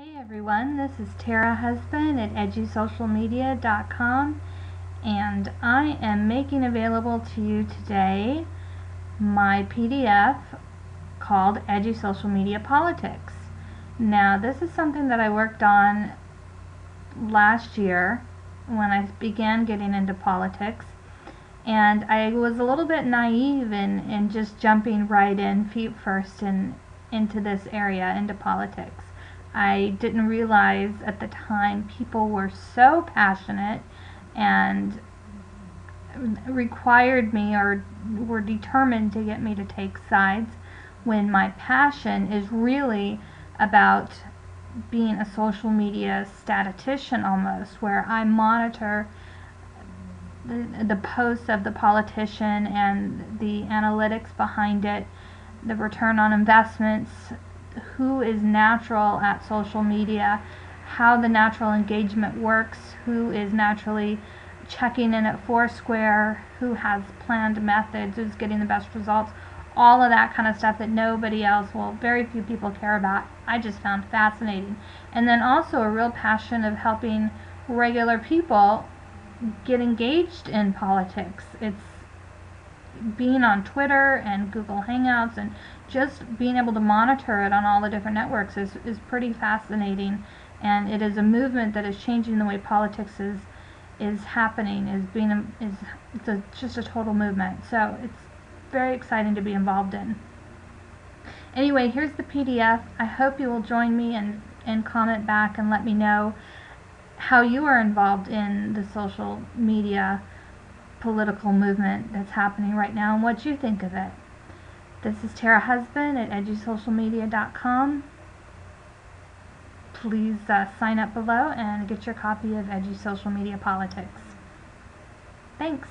Hey everyone, this is Tara Husband at edusocialmedia.com and I am making available to you today my PDF called Edu Social Media Politics. Now this is something that I worked on last year when I began getting into politics and I was a little bit naive in, in just jumping right in feet first in, into this area, into politics. I didn't realize at the time people were so passionate and required me or were determined to get me to take sides when my passion is really about being a social media statistician almost where I monitor the, the posts of the politician and the analytics behind it the return on investments who is natural at social media, how the natural engagement works, who is naturally checking in at Foursquare, who has planned methods, who's getting the best results, all of that kind of stuff that nobody else, well, very few people care about. I just found fascinating. And then also a real passion of helping regular people get engaged in politics. It's being on Twitter and Google Hangouts and just being able to monitor it on all the different networks is, is pretty fascinating. And it is a movement that is changing the way politics is is happening is being a, is it's a, just a total movement. So it's very exciting to be involved in. Anyway here's the PDF I hope you will join me and and comment back and let me know how you are involved in the social media political movement that's happening right now and what you think of it. This is Tara Husband at edusocialmedia.com. Please uh, sign up below and get your copy of Edu Social Media Politics. Thanks.